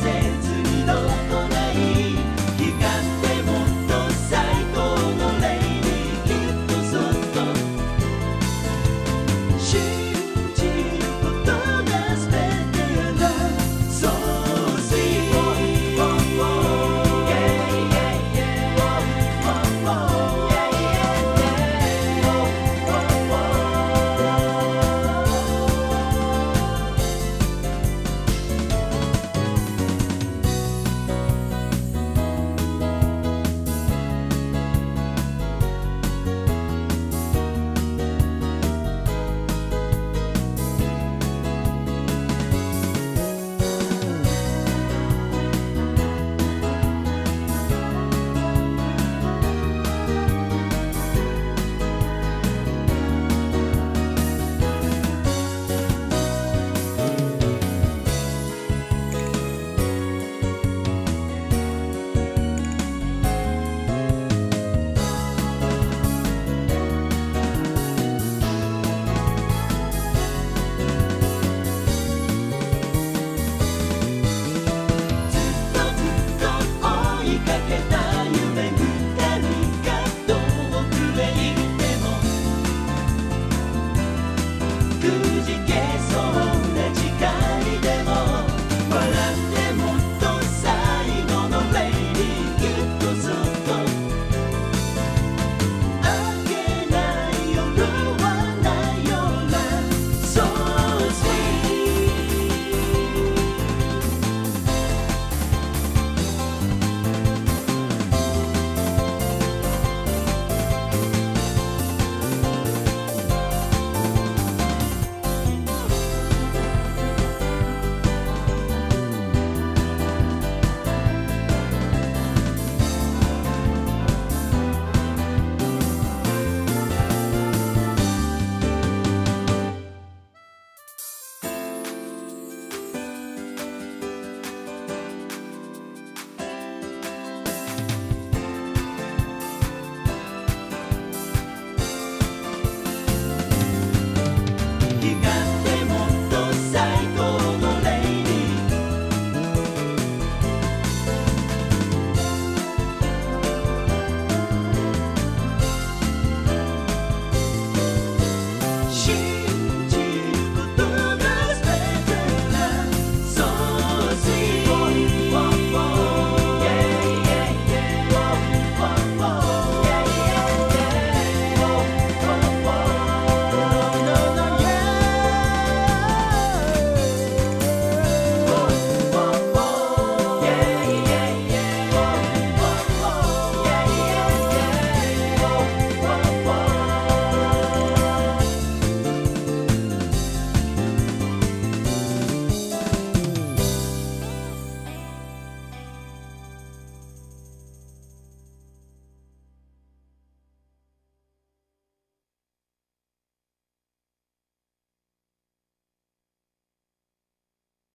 say